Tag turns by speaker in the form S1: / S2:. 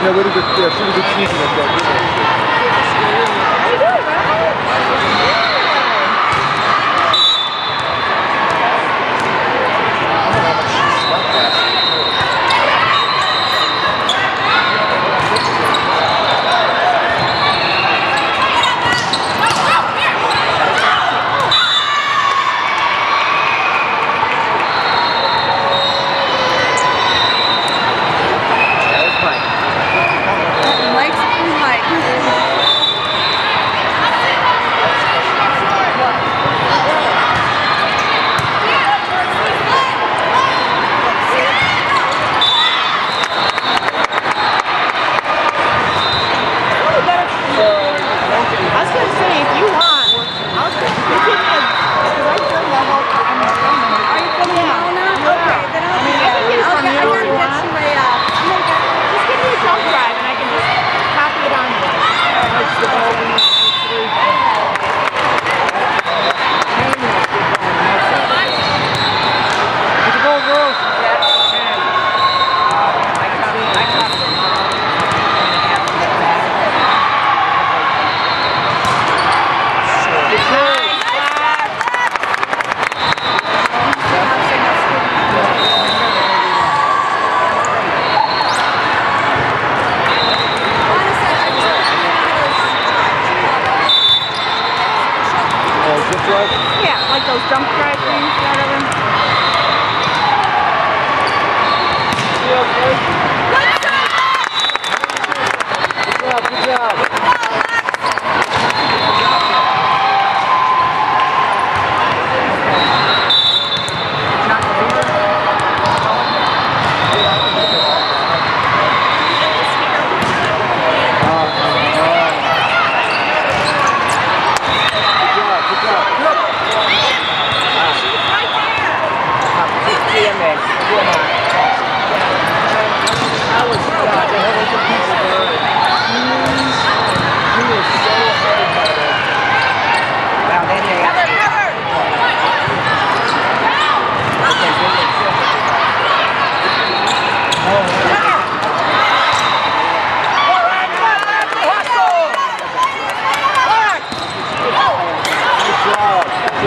S1: nevarykit prieš vidutinį jump right